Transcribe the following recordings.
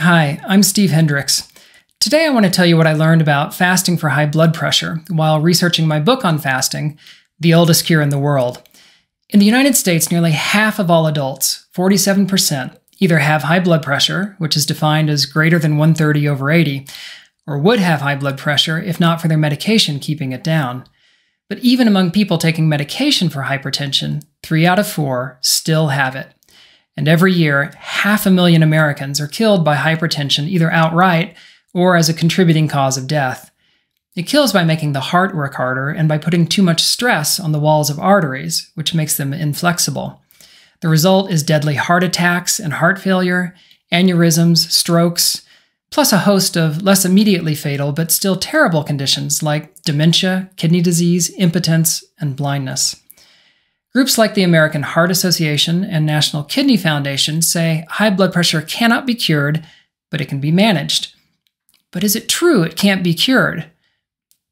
Hi, I'm Steve Hendricks. Today I want to tell you what I learned about fasting for high blood pressure while researching my book on fasting, The Oldest Cure in the World. In the United States, nearly half of all adults, 47%, either have high blood pressure, which is defined as greater than 130 over 80, or would have high blood pressure if not for their medication keeping it down. But even among people taking medication for hypertension, three out of four still have it and every year, half a million Americans are killed by hypertension either outright or as a contributing cause of death. It kills by making the heart work harder and by putting too much stress on the walls of arteries, which makes them inflexible. The result is deadly heart attacks and heart failure, aneurysms, strokes, plus a host of less immediately fatal but still terrible conditions like dementia, kidney disease, impotence, and blindness. Groups like the American Heart Association and National Kidney Foundation say high blood pressure cannot be cured, but it can be managed. But is it true it can't be cured?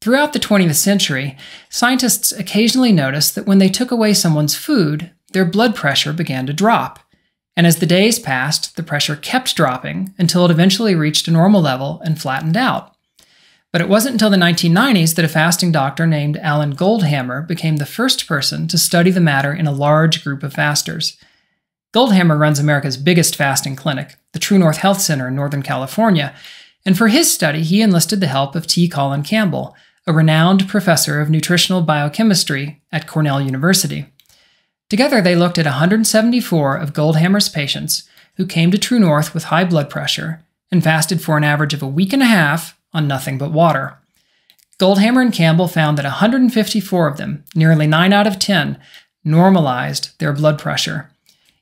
Throughout the 20th century, scientists occasionally noticed that when they took away someone's food, their blood pressure began to drop. And as the days passed, the pressure kept dropping until it eventually reached a normal level and flattened out. But it wasn't until the 1990s that a fasting doctor named Alan Goldhamer became the first person to study the matter in a large group of fasters. Goldhamer runs America's biggest fasting clinic, the True North Health Center in Northern California, and for his study, he enlisted the help of T. Colin Campbell, a renowned professor of nutritional biochemistry at Cornell University. Together, they looked at 174 of Goldhamer's patients who came to True North with high blood pressure and fasted for an average of a week and a half on nothing but water. Goldhamer and Campbell found that 154 of them, nearly 9 out of 10, normalized their blood pressure.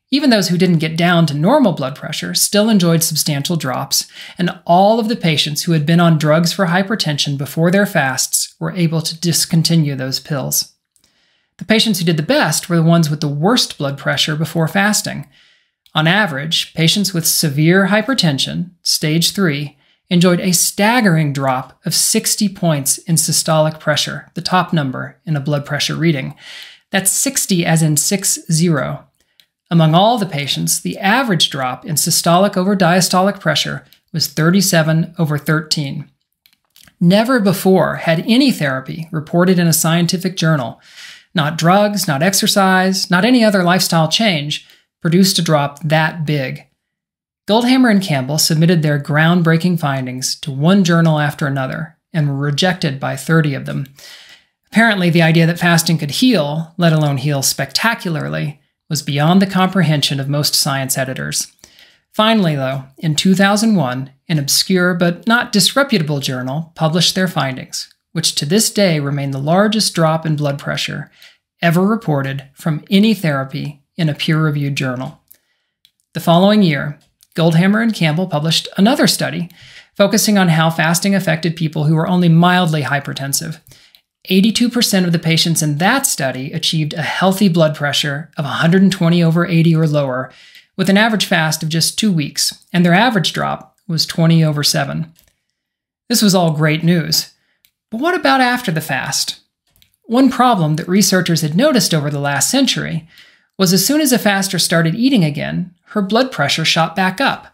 Even those who didn't get down to normal blood pressure still enjoyed substantial drops, and all of the patients who had been on drugs for hypertension before their fasts were able to discontinue those pills. The patients who did the best were the ones with the worst blood pressure before fasting. On average, patients with severe hypertension, stage 3, enjoyed a staggering drop of 60 points in systolic pressure, the top number in a blood pressure reading. That's 60 as in 60. Among all the patients, the average drop in systolic over diastolic pressure was 37 over 13. Never before had any therapy reported in a scientific journal, not drugs, not exercise, not any other lifestyle change, produced a drop that big. Goldhamer and Campbell submitted their groundbreaking findings to one journal after another and were rejected by 30 of them. Apparently, the idea that fasting could heal, let alone heal spectacularly, was beyond the comprehension of most science editors. Finally, though, in 2001, an obscure but not disreputable journal published their findings, which to this day remain the largest drop in blood pressure ever reported from any therapy in a peer reviewed journal. The following year, Goldhamer and Campbell published another study focusing on how fasting affected people who were only mildly hypertensive. 82% of the patients in that study achieved a healthy blood pressure of 120 over 80 or lower, with an average fast of just two weeks, and their average drop was 20 over 7. This was all great news. But what about after the fast? One problem that researchers had noticed over the last century was as soon as a faster started eating again, her blood pressure shot back up.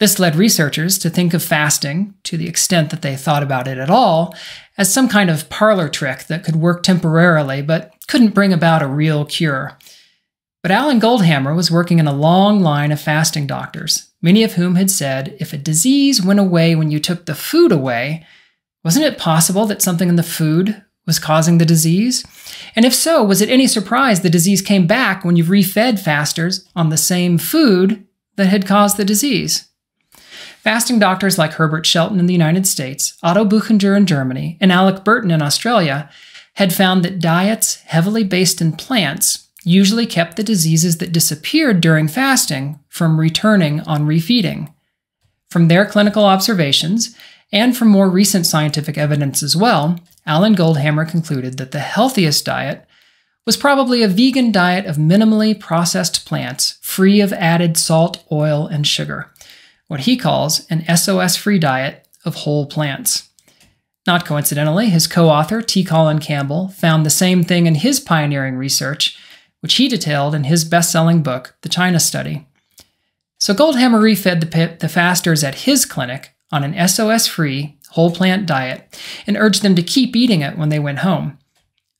This led researchers to think of fasting, to the extent that they thought about it at all, as some kind of parlor trick that could work temporarily but couldn't bring about a real cure. But Alan Goldhamer was working in a long line of fasting doctors, many of whom had said if a disease went away when you took the food away, wasn't it possible that something in the food was causing the disease? And if so, was it any surprise the disease came back when you refed fasters on the same food that had caused the disease? Fasting doctors like Herbert Shelton in the United States, Otto Buchinger in Germany, and Alec Burton in Australia had found that diets heavily based in plants usually kept the diseases that disappeared during fasting from returning on refeeding. From their clinical observations, and from more recent scientific evidence as well, Alan Goldhamer concluded that the healthiest diet was probably a vegan diet of minimally processed plants, free of added salt, oil, and sugar, what he calls an SOS free diet of whole plants. Not coincidentally, his co author, T. Colin Campbell, found the same thing in his pioneering research, which he detailed in his best selling book, The China Study. So Goldhamer refed the, the fasters at his clinic on an SOS free, whole plant diet and urged them to keep eating it when they went home.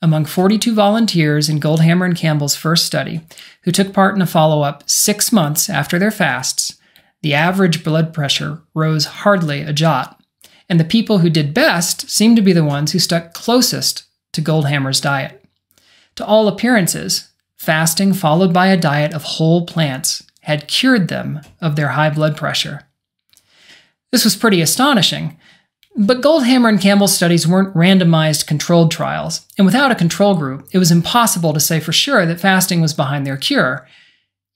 Among 42 volunteers in Goldhamer and Campbell's first study, who took part in a follow up six months after their fasts, the average blood pressure rose hardly a jot, and the people who did best seemed to be the ones who stuck closest to Goldhamer's diet. To all appearances, fasting followed by a diet of whole plants had cured them of their high blood pressure. This was pretty astonishing, but Goldhamer and Campbell's studies weren't randomized controlled trials, and without a control group, it was impossible to say for sure that fasting was behind their cure.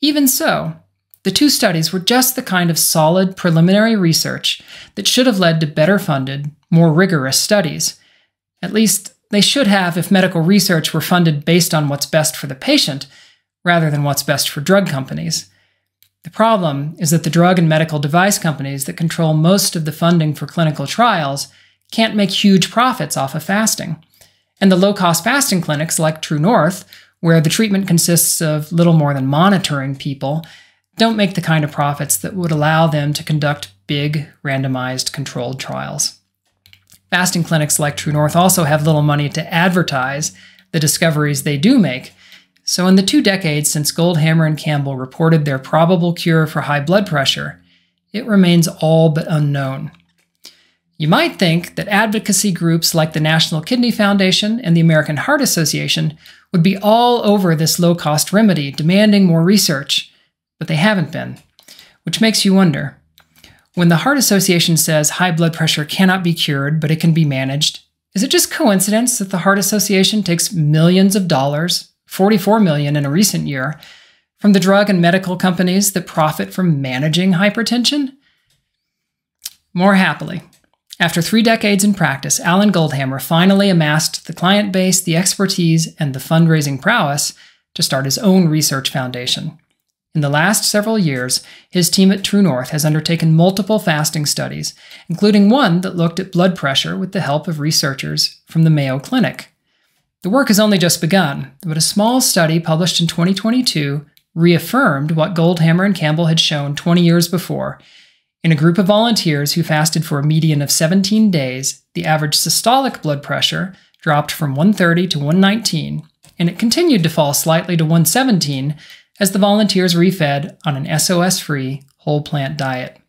Even so, the two studies were just the kind of solid preliminary research that should have led to better funded, more rigorous studies. At least, they should have if medical research were funded based on what's best for the patient rather than what's best for drug companies. The problem is that the drug and medical device companies that control most of the funding for clinical trials can't make huge profits off of fasting. And the low cost fasting clinics like True North, where the treatment consists of little more than monitoring people, don't make the kind of profits that would allow them to conduct big, randomized, controlled trials. Fasting clinics like True North also have little money to advertise the discoveries they do make. So, in the two decades since Goldhamer and Campbell reported their probable cure for high blood pressure, it remains all but unknown. You might think that advocacy groups like the National Kidney Foundation and the American Heart Association would be all over this low cost remedy, demanding more research, but they haven't been, which makes you wonder when the Heart Association says high blood pressure cannot be cured, but it can be managed, is it just coincidence that the Heart Association takes millions of dollars, 44 million in a recent year, from the drug and medical companies that profit from managing hypertension? More happily, after three decades in practice, Alan Goldhamer finally amassed the client base, the expertise, and the fundraising prowess to start his own research foundation. In the last several years, his team at True North has undertaken multiple fasting studies, including one that looked at blood pressure with the help of researchers from the Mayo Clinic. The work has only just begun, but a small study published in 2022 reaffirmed what Goldhamer and Campbell had shown 20 years before. In a group of volunteers who fasted for a median of 17 days, the average systolic blood pressure dropped from 130 to 119, and it continued to fall slightly to 117 as the volunteers refed on an SOS free whole plant diet.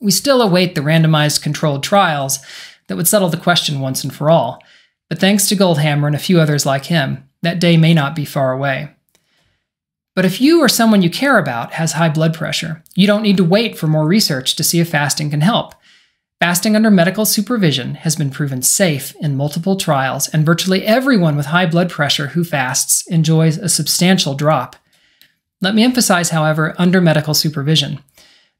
We still await the randomized controlled trials that would settle the question once and for all, but thanks to Goldhamer and a few others like him, that day may not be far away. But if you or someone you care about has high blood pressure, you don't need to wait for more research to see if fasting can help. Fasting under medical supervision has been proven safe in multiple trials, and virtually everyone with high blood pressure who fasts enjoys a substantial drop. Let me emphasize, however, under medical supervision.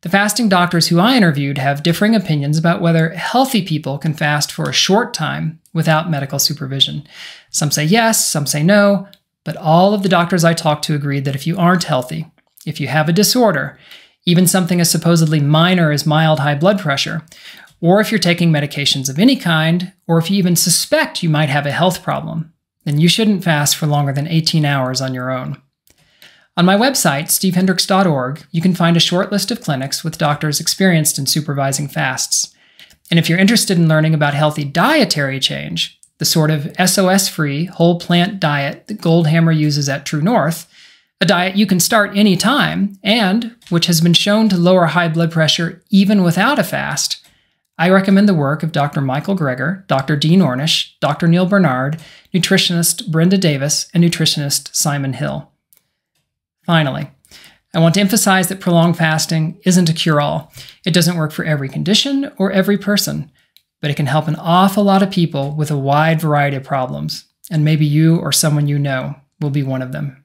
The fasting doctors who I interviewed have differing opinions about whether healthy people can fast for a short time without medical supervision. Some say yes, some say no, but all of the doctors I talked to agreed that if you aren't healthy, if you have a disorder, even something as supposedly minor as mild high blood pressure, or if you're taking medications of any kind, or if you even suspect you might have a health problem, then you shouldn't fast for longer than 18 hours on your own. On my website, stevehendricks.org, you can find a short list of clinics with doctors experienced in supervising fasts. And if you're interested in learning about healthy dietary change, the sort of SOS free, whole plant diet that Goldhamer uses at True North, a diet you can start anytime and which has been shown to lower high blood pressure even without a fast, I recommend the work of Dr. Michael Greger, Dr. Dean Ornish, Dr. Neal Barnard, nutritionist Brenda Davis, and nutritionist Simon Hill. Finally, I want to emphasize that prolonged fasting isn't a cure all. It doesn't work for every condition or every person, but it can help an awful lot of people with a wide variety of problems, and maybe you or someone you know will be one of them.